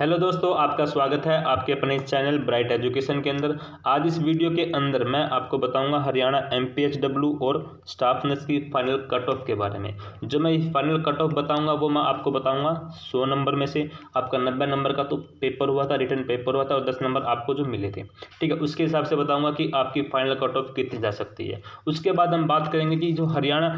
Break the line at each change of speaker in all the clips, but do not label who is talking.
Hello दोस्तों, आपका स्वागत है आपके अपने चैनल ब्राइट एजुकेशन के अंदर। आज इस वीडियो के अंदर मैं आपको बताऊँगा हरियाणा एमपीएचडब्ल्यू और स्टाफ नर्स की फाइनल कट ऑफ़ के बारे में। जो मैं फाइनल कट ऑफ़ बताऊँगा, वो मैं आपको बताऊँगा सौ नंबर में से। आपका नब्बे नंबर का तो पेपर हुआ था रिटर्न पेपर हुआ था और दस नंबर आपको जो मिले थे। ठीक है, उसके हिसाब से बताऊँगा कि आपकी फाइनल कट ऑफ़ कितनी जा सकती है। उसके बाद हम बात करेंगे कि जो हरियाणा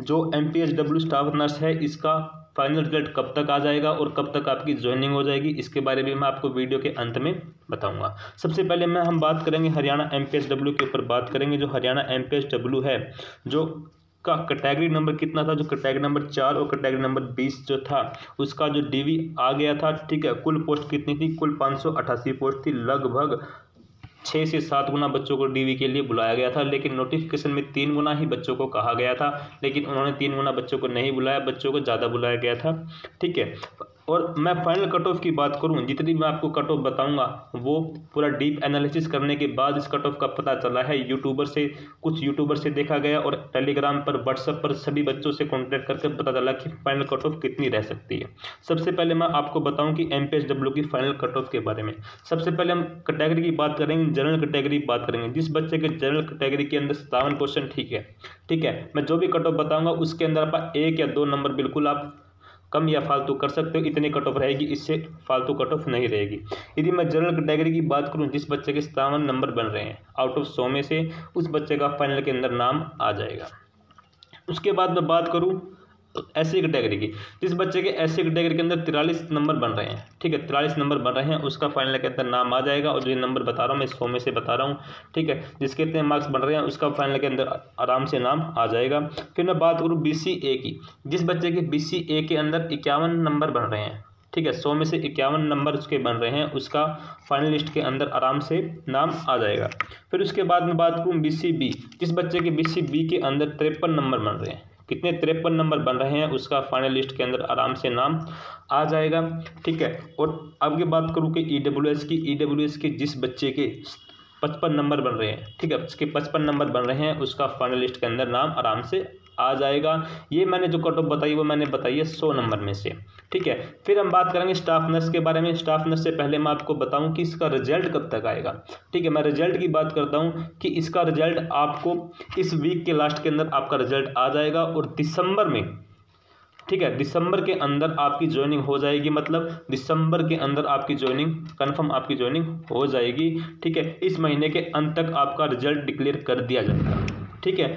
जो M P H W staff nurse है, इसका फाइनल रिज़ल्ट कब तक आ जाएगा और कब तक आपकी ज्वाइनिंग हो जाएगी, इसके बारे में मैं आपको वीडियो के अंत में बताऊँगा। सबसे पहले मैं, हम बात करेंगे Haryana M P H W के ऊपर बात करेंगे, जो Haryana M P H W है, जो का कैटेगरी नंबर कितना था, जो कैटेगरी नंबर चार और कैटेगरी नंबर बीस जो था, उसका जो डीवी आ गया था, ठीक है, कुल पोस्ट कितनी थी, कुल पाँच सौ अट्ठासी पोस्ट थी, लगभग छः से सात गुना बच्चों को डीवी के लिए बुलाया गया था, लेकिन नोटिफिकेशन में तीन गुना ही बच्चों को कहा गया था, लेकिन उन्होंने तीन गुना बच्चों को नहीं बुलाया, बच्चों को ज़्यादा बुलाया गया था। ठीक है और मैं फाइनल कट ऑफ़ की बात करूँ, जितनी मैं आपको कट ऑफ़ बताऊँगा, वो पूरा डीप एनालिसिस करने के बाद इस कट ऑफ़ का पता चला है। यूट्यूबर से, कुछ यूट्यूबर से देखा गया और टेलीग्राम पर व्हाट्सएप पर सभी बच्चों से कॉन्टैक्ट करके पता चला कि फाइनल कट ऑफ़ कितनी रह सकती है। सबसे पहले मैं आपको बताऊँ कि एम की फाइनल कट ऑफ़ के बारे में। सबसे पहले हम कैटेगरी की बात करेंगे जनरल कैटेगरी बात करेंगे। जिस बच्चे के जनरल कैटेगरी के अंदर सत्तावन क्वेश्चन ठीक है ठीक है, मैं जो भी कट ऑफ़ बताऊँगा, उसके अंदर आप एक या दो नंबर बिल्कुल आप कम या फालतू कर सकते हो, इतनी कट ऑफ़ रहेगी, इससे फालतू कट ऑफ़ नहीं रहेगी। यदि मैं जनरल कैटेगरी की बात करूँ, जिस बच्चे के सतावन नंबर बन रहे हैं आउट ऑफ़ सौ में से उस बच्चे का फाइनल के अंदर नाम आ जाएगा। उसके बाद मैं बात करूँ एस सी कैटेगरी की। जिस बच्चे के एस सी कैटेगरी के अंदर तिरालीस नंबर बन रहे हैं, ठीक है, तिरालीस नंबर बन रहे हैं, उसका फाइनल के अंदर नाम आ जाएगा और जो नंबर बता रहा हूँ, मैं सौ में से बता रहा हूँ, ठीक है, जिसके इतने मार्क्स बन रहे हैं, उसका फाइनल के अंदर आराम से नाम आ जाएगा। फिर मैं बात करूँ बी सी ए की। जिस बच्चे के बी सी ए के अंदर इक्यावन नंबर बन रहे हैं, ठीक है, सौ में से इक्यावन नंबर उसके बन रहे हैं, उसका फाइनल लिस्ट के अंदर आराम से नाम आ जाएगा। फिर उसके बाद मैं बात करूँ बी सी बी जिस बच्चे के बी सी बी के अंदर तिरपन नंबर बन रहे हैं कितने तिरपन नंबर बन रहे हैं, उसका फाइनल लिस्ट के अंदर आराम से नाम आ जाएगा, ठीक है? और अब ये बात करूँ कि ई डब्ल्यू एस की ई डब्ल्यू एस के जिस बच्चे के पचपन नंबर बन रहे हैं, ठीक है? उसके पचपन नंबर बन रहे हैं, उसका फाइनल लिस्ट के अंदर नाम आराम से आ जाएगा। ये मैंने जो कट ऑफ़ बताई, वो मैंने बताई है सौ नंबर में से। ठीक है? फिर हम बात करेंगे स्टाफ नर्स के बारे में। स्टाफ नर्स से पहले मैं आपको बताऊँ कि इसका रिज़ल्ट कब तक आएगा। ठीक है? मैं रिज़ल्ट की बात करता हूँ कि इसका रिज़ल्ट आपको इस वीक के लास्ट के अंदर आपका रिज़ल्ट आ जाएगा और दिसंबर में, ठीक है? दिसंबर के अंदर आपकी ज्वाइनिंग हो जाएगी। मतलब दिसंबर के अंदर आपकी ज्वाइनिंग कंफर्म आपकी ज्वाइनिंग हो जाएगी। ठीक है? इस महीने के अंत तक आपका रिज़ल्ट डिक्लेयर कर दिया जाएगा। ठीक है?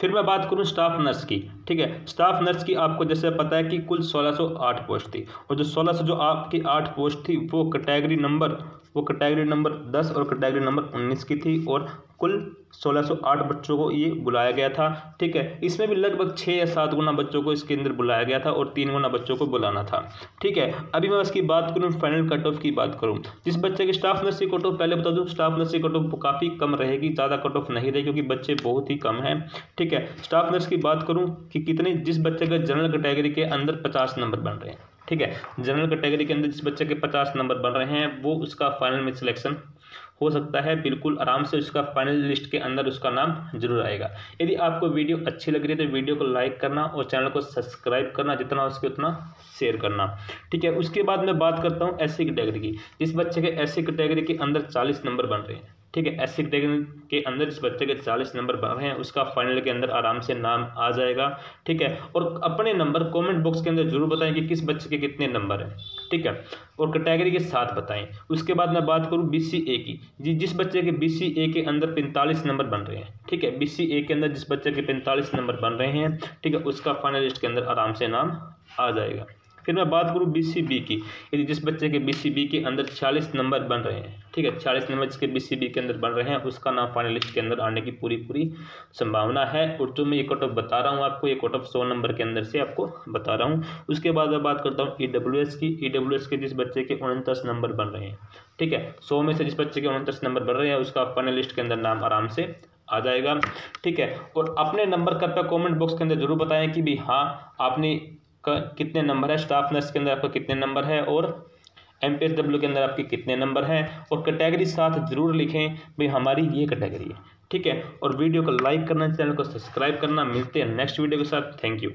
फिर मैं बात करूँ स्टाफ नर्स की, ठीक है? स्टाफ नर्स की आपको जैसे पता है कि कुल 1608 पोस्ट थी और जो 1600 जो आपकी आठ पोस्ट थी, वो कैटेगरी नंबर, वो कैटेगरी नंबर 10 और कैटेगरी नंबर 19 की थी और कुल 1608 बच्चों को ये बुलाया गया था, ठीक है? इसमें भी लगभग छः या सात गुना बच्चों को इसके अंदर बुलाया गया था और तीन गुना बच्चों को बुलाना था, ठीक है? अभी मैं उसकी बात करूँ फाइनल कट ऑफ़ की बात करूँ, जिस बच्चे की स्टाफ नर्सी कट ऑफ़ पहले बता दूँ स्टाफ नर्सी कट ऑफ़ काफ़ी कम रहेगी, ज़्यादा कट ऑफ़ नहीं रहेगी क्योंकि बच्चे बहुत ही कम हैं, ठीक है? स्टाफ नर्स की बात करूँ कि कितने जिस बच्चे का जनरल कैटेगरी के अंदर पचास नंबर बन रहे हैं, ठीक है? जनरल कैटेगरी के अंदर जिस बच्चे के पचास नंबर बन रहे हैं, वो उसका फाइनल में सिलेक्शन हो सकता है, बिल्कुल आराम से उसका फाइनल लिस्ट के अंदर उसका नाम ज़रूर आएगा। यदि आपको वीडियो अच्छी लग रही है तो वीडियो को लाइक करना और चैनल को सब्सक्राइब करना, जितना हो सके उतना शेयर करना, ठीक है? उसके बाद मैं बात करता हूँ एस कैटेगरी की, जिस बच्चे के एस कैटेगरी के अंदर चालीस नंबर बन रहे हैं। ठीक है एस के अंदर इस बच्चे के चालीस नंबर हैं, उसका फाइनल के अंदर आराम से नाम आ जाएगा, ठीक है? और अपने नंबर कमेंट बॉक्स के अंदर ज़रूर बताएँ कि किस बच्चे के कितने नंबर हैं, ठीक है? और कैटेगरी के साथ बताएँ। उसके बाद मैं बात करूँ बी की। जी, जिस बच्चे के BCA के अंदर पैंतालीस नंबर बन रहे हैं, ठीक है? BCA के अंदर जिस बच्चे के पैंतालीस नंबर बन रहे हैं, ठीक है? उसका फाइनल लिस्ट के अंदर आराम से नाम आ जाएगा। फिर मैं बात करूँ बी सी बी की। यदि जिस बच्चे के बी सी बी के अंदर चालीस नंबर बन रहे हैं, ठीक है, चालीस नंबर जिसके बी सी बी के अंदर बन रहे हैं, उसका नाम फाइनल लिस्ट के अंदर आने की पूरी पूरी संभावना है। और जो मैं ये कट ऑफ़ बता रहा हूँ आपको, ये कट ऑफ़ सौ नंबर के अंदर से आपको बता रहा हूँ। उसके बाद मैं बात करता हूँ ई डब्ल्यू एस की। ई डब्ल्यू एस के जिस बच्चे के उनतीस नंबर बन रहे हैं, ठीक है, सौ में से जिस बच्चे के उनतीस नंबर बन रहे हैं, उसका फाइनल लिस्ट के अंदर नाम आराम से आ जाएगा, ठीक है। और अपने नंबर कृपया कमेंट बॉक्स के अंदर ज़रूर बताएँ कि भी हाँ आपने का कितने नंबर है? स्टाफ नर्स के अंदर आपका कितने नंबर है? और एम पी एस डब्ल्यू के अंदर आपके कितने नंबर हैं? और कैटेगरी साथ ज़रूर लिखें, भाई हमारी ये कैटेगरी है। ठीक है? और वीडियो को लाइक करना चैनल को सब्सक्राइब करना। मिलते हैं नेक्स्ट वीडियो के साथ। Thank you